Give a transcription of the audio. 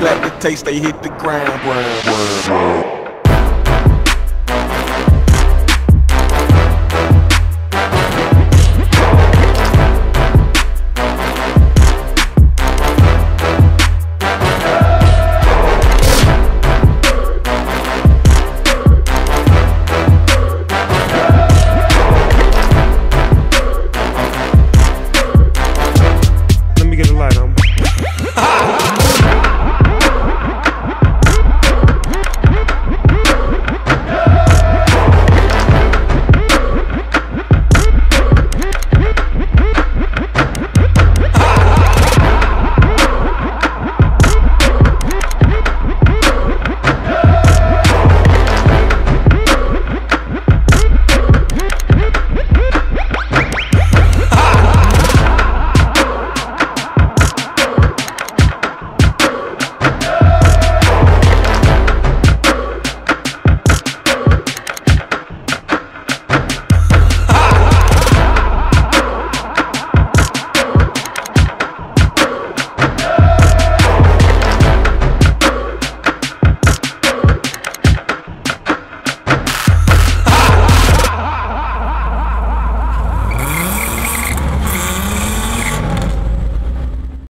Black the taste, they hit the ground. ground, ground, ground.